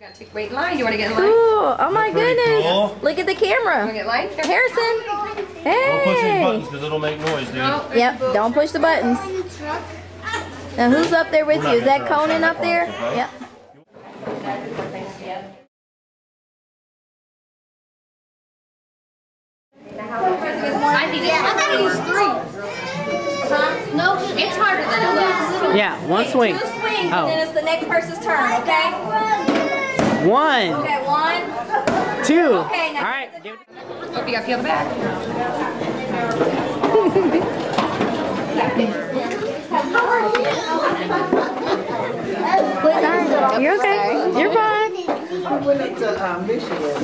You gotta take, wait in line. You wanna get in line? Ooh, oh my goodness. cool. Look at the You wanna camera. get in line? Here. Harrison. Don't push these buttons because it'll make noise, dude. No, Yep, don't push the buttons. Now who's up there with We're you? Is that gonna try to Conan up up there? on okay? Yep. I think it's, I thought it was three. Huh? No, it's harder than it looks. Yeah, one swing. Two swings, Oh. and then it's the next person's turn, okay? One, Okay, one. two. Okay, now- All right. Hope you got peel the back. You're okay. You're fine. I went up to um, Michigan. Went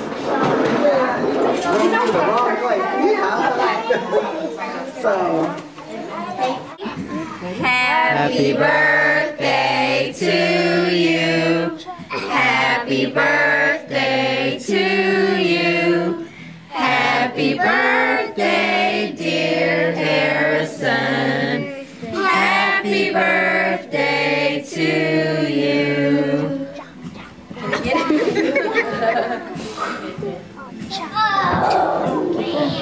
to the wrong place. Yeah. so. Happy birthday Happy birthday to you. Happy birthday, dear Harrison. Happy birthday to you.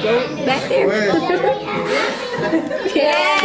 Go back there. Yay!